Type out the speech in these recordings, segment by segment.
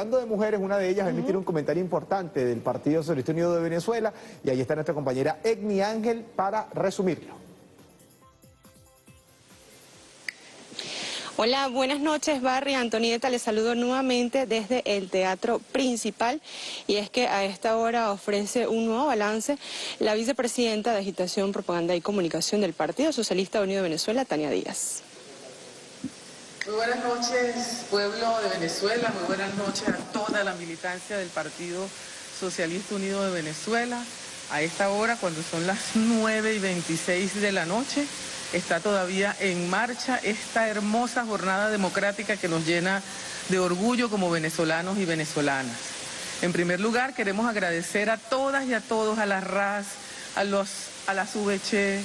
Hablando de mujeres, una de ellas va a emitir un comentario importante del Partido Socialista Unido de Venezuela y ahí está nuestra compañera Egni Ángel para resumirlo. Hola, buenas noches Barry. Antonieta, les saludo nuevamente desde el Teatro Principal y es que a esta hora ofrece un nuevo balance la vicepresidenta de Agitación, Propaganda y Comunicación del Partido Socialista Unido de Venezuela, Tania Díaz. Muy buenas noches, pueblo de Venezuela, muy buenas noches a toda la militancia del Partido Socialista Unido de Venezuela. A esta hora, cuando son las 9 y 26 de la noche, está todavía en marcha esta hermosa jornada democrática que nos llena de orgullo como venezolanos y venezolanas. En primer lugar, queremos agradecer a todas y a todos, a las RAS, a, los, a las VH,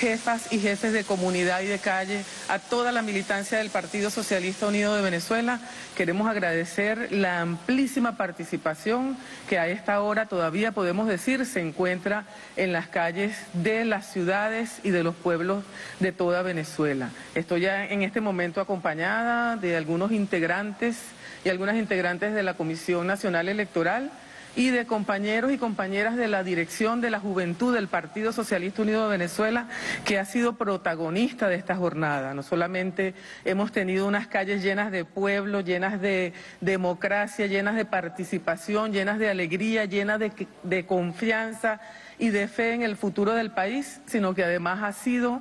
jefas y jefes de comunidad y de calle, a toda la militancia del Partido Socialista Unido de Venezuela. Queremos agradecer la amplísima participación que a esta hora todavía podemos decir se encuentra en las calles de las ciudades y de los pueblos de toda Venezuela. Estoy ya en este momento acompañada de algunos integrantes y algunas integrantes de la Comisión Nacional Electoral y de compañeros y compañeras de la dirección de la juventud del Partido Socialista Unido de Venezuela, que ha sido protagonista de esta jornada. No solamente hemos tenido unas calles llenas de pueblo, llenas de democracia, llenas de participación, llenas de alegría, llenas de, de confianza y de fe en el futuro del país, sino que además ha sido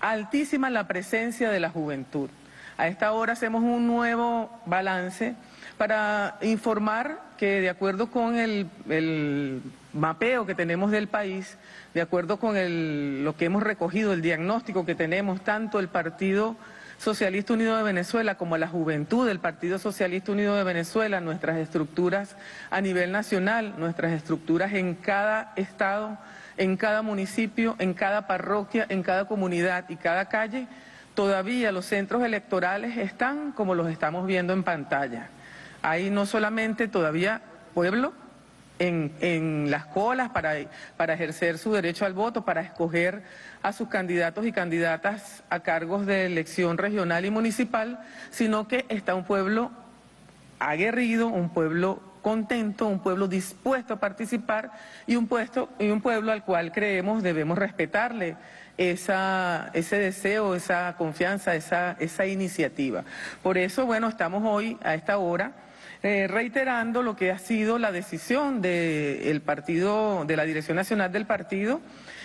altísima la presencia de la juventud. A esta hora hacemos un nuevo balance para informar que de acuerdo con el, mapeo que tenemos del país, de acuerdo con lo que hemos recogido, el diagnóstico que tenemos, tanto el Partido Socialista Unido de Venezuela como la juventud del Partido Socialista Unido de Venezuela, nuestras estructuras a nivel nacional, nuestras estructuras en cada estado, en cada municipio, en cada parroquia, en cada comunidad y cada calle, todavía los centros electorales están como los estamos viendo en pantalla hay no solamente todavía pueblo en, las colas para, para ejercer su derecho al voto, para escoger a sus candidatos y candidatas a cargos de elección regional y municipal, sino que está un pueblo aguerrido, un pueblo contento, un pueblo dispuesto a participar y un, puesto, y un pueblo al cual creemos debemos respetarle esa, ese deseo, esa confianza, esa, esa iniciativa. Por eso, bueno, estamos hoy a esta hora eh, reiterando lo que ha sido la decisión del partido, de la Dirección Nacional del Partido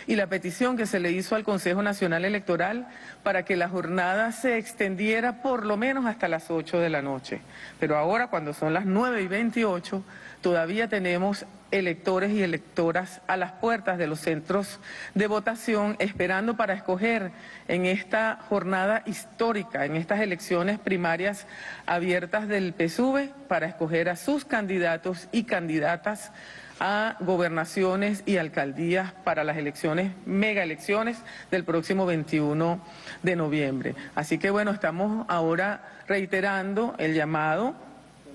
y la petición que se le hizo al Consejo Nacional Electoral para que la jornada se extendiera por lo menos hasta las 8 de la noche. Pero ahora, cuando son las 9 y 28, todavía tenemos electores y electoras a las puertas de los centros de votación esperando para escoger en esta jornada histórica, en estas elecciones primarias abiertas del PSUV, para escoger a sus candidatos y candidatas a gobernaciones y alcaldías para las elecciones, mega elecciones del próximo 21 de noviembre. Así que bueno, estamos ahora reiterando el llamado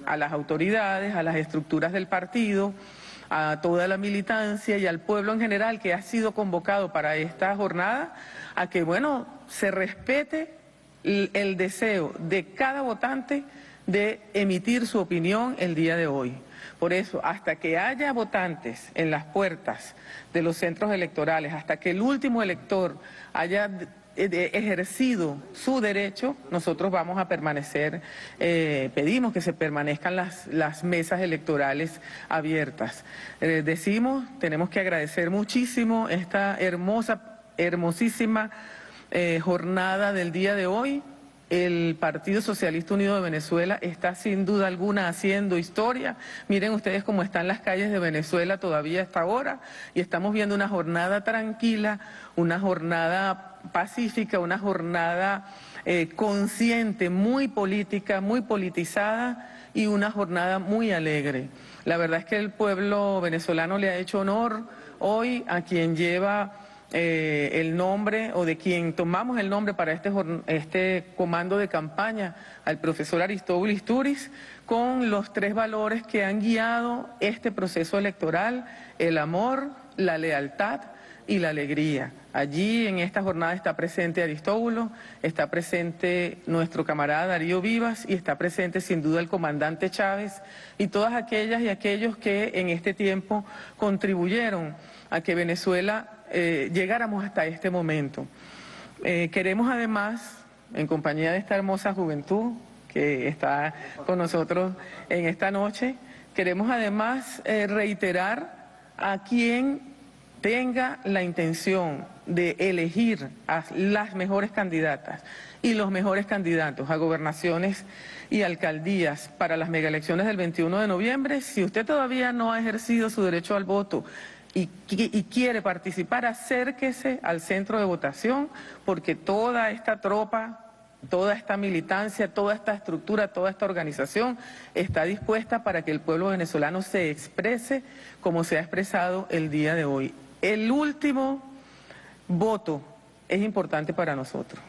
a las autoridades, a las estructuras del partido, a toda la militancia y al pueblo en general que ha sido convocado para esta jornada, a que, bueno, se respete el, deseo de cada votante de emitir su opinión el día de hoy. Por eso, hasta que haya votantes en las puertas de los centros electorales, hasta que el último elector haya ejercido su derecho, nosotros vamos a permanecer, eh, pedimos que se permanezcan las, las mesas electorales abiertas. Eh, decimos, tenemos que agradecer muchísimo esta hermosa, hermosísima eh, jornada del día de hoy. El Partido Socialista Unido de Venezuela está sin duda alguna haciendo historia. Miren ustedes cómo están las calles de Venezuela todavía hasta ahora y estamos viendo una jornada tranquila, una jornada pacífica, una jornada eh, consciente, muy política, muy politizada y una jornada muy alegre. La verdad es que el pueblo venezolano le ha hecho honor hoy a quien lleva eh, el nombre o de quien tomamos el nombre para este, este comando de campaña, al profesor Aristóbulo Isturiz, con los tres valores que han guiado este proceso electoral, el amor, la lealtad y la alegría. Allí en esta jornada está presente Aristóbulo, está presente nuestro camarada Darío Vivas y está presente sin duda el comandante Chávez y todas aquellas y aquellos que en este tiempo contribuyeron a que Venezuela eh, llegáramos hasta este momento. Eh, queremos además, en compañía de esta hermosa juventud que está con nosotros en esta noche, queremos además eh, reiterar a quien tenga la intención de elegir a las mejores candidatas y los mejores candidatos a gobernaciones y alcaldías para las megaelecciones del 21 de noviembre, si usted todavía no ha ejercido su derecho al voto y, y, quiere participar, acérquese al centro de votación porque toda esta tropa toda esta militancia, toda esta estructura, toda esta organización está dispuesta para que el pueblo venezolano se exprese como se ha expresado el día de hoy. El último voto es importante para nosotros.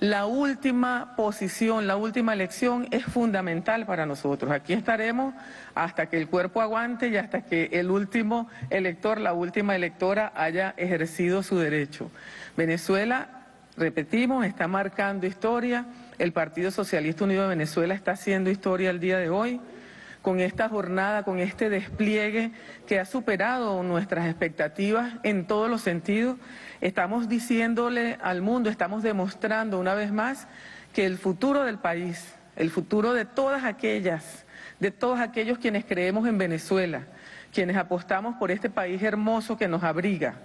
La última posición, la última elección es fundamental para nosotros. Aquí estaremos hasta que el cuerpo aguante y hasta que el último elector, la última electora haya ejercido su derecho. Venezuela repetimos, está marcando historia. El Partido Socialista Unido de Venezuela está haciendo historia el día de hoy con esta jornada, con este despliegue que ha superado nuestras expectativas en todos los sentidos. Estamos diciéndole al mundo, estamos demostrando una vez más que el futuro del país, el futuro de todas aquellas, de todos aquellos quienes creemos en Venezuela, quienes apostamos por este país hermoso que nos abriga,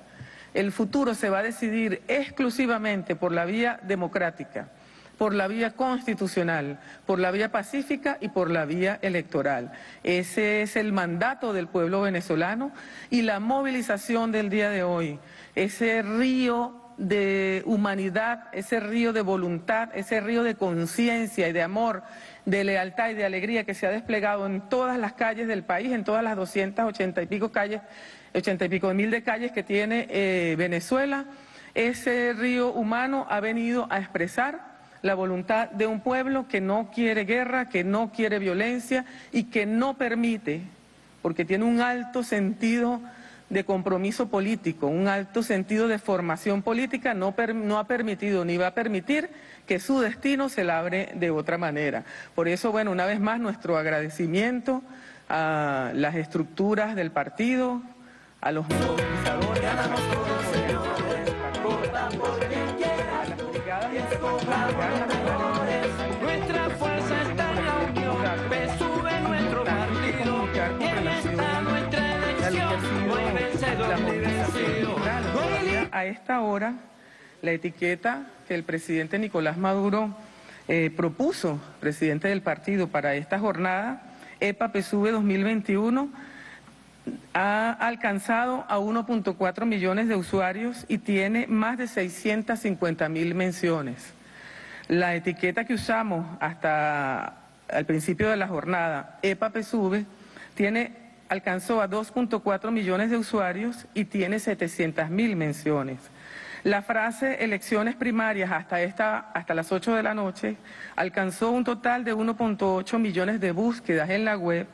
el futuro se va a decidir exclusivamente por la vía democrática, por la vía constitucional, por la vía pacífica y por la vía electoral. Ese es el mandato del pueblo venezolano y la movilización del día de hoy, ese río de humanidad, ese río de voluntad, ese río de conciencia y de amor, de lealtad y de alegría que se ha desplegado en todas las calles del país, en todas las 280 y pico calles ochenta y pico mil de calles que tiene eh, Venezuela, ese río humano ha venido a expresar la voluntad de un pueblo que no quiere guerra, que no quiere violencia y que no permite, porque tiene un alto sentido de compromiso político, un alto sentido de formación política, no, no, ha permitido ni va a permitir que su destino se labre de otra manera. Por eso, bueno, una vez más nuestro agradecimiento a las estructuras del partido, a los movilizadores, a las Nuestra fuerza está en la unión, sube nuestro partido, en esta nuestra elección, hoy vencedor de A esta hora, la etiqueta que el presidente Nicolás Maduro eh, propuso, presidente del partido, para esta jornada, EPA PSUV 2021, ha alcanzado a 1.4 millones de usuarios y tiene más de 650 mil menciones. La etiqueta que usamos hasta al principio de la jornada, EPA-PSUV, tiene, alcanzó a 2.4 millones de usuarios y tiene 700 mil menciones. La frase elecciones primarias hasta, esta, hasta las 8 de la noche alcanzó un total de 1.8 millones de búsquedas en la web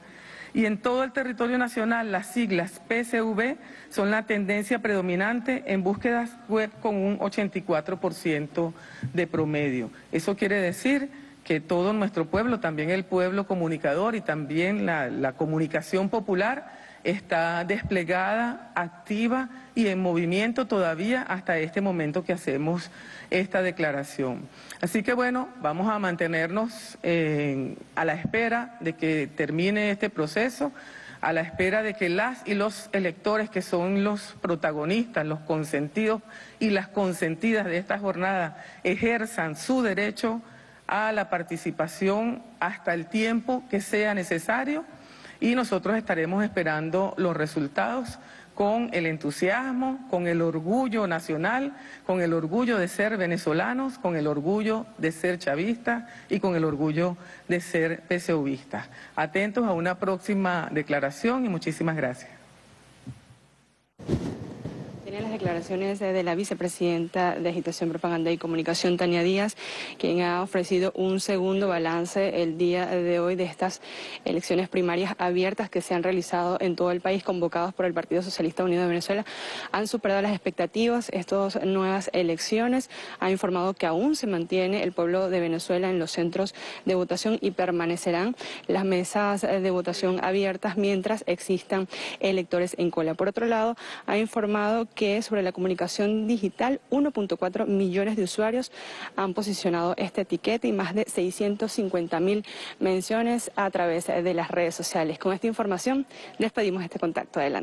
y en todo el territorio nacional las siglas PCV son la tendencia predominante en búsquedas web con un 84% de promedio. Eso quiere decir que todo nuestro pueblo, también el pueblo comunicador y también la, la comunicación popular, está desplegada, activa y en movimiento todavía hasta este momento que hacemos esta declaración. Así que bueno, vamos a mantenernos eh, a la espera de que termine este proceso, a la espera de que las y los electores que son los protagonistas, los consentidos y las consentidas de esta jornada ejerzan su derecho a la participación hasta el tiempo que sea necesario y nosotros estaremos esperando los resultados con el entusiasmo, con el orgullo nacional, con el orgullo de ser venezolanos, con el orgullo de ser chavistas y con el orgullo de ser PCUvistas. Atentos a una próxima declaración y muchísimas gracias. Declaraciones de la vicepresidenta de Agitación, Propaganda y Comunicación, Tania Díaz, quien ha ofrecido un segundo balance el día de hoy de estas elecciones primarias abiertas que se han realizado en todo el país, convocados por el Partido Socialista Unido de Venezuela. Han superado las expectativas estas nuevas elecciones. Ha informado que aún se mantiene el pueblo de Venezuela en los centros de votación y permanecerán las mesas de votación abiertas mientras existan electores en cola. Por otro lado, ha informado que sobre la comunicación digital, 1.4 millones de usuarios han posicionado esta etiqueta y más de 650 mil menciones a través de las redes sociales. Con esta información despedimos este contacto. Adelante.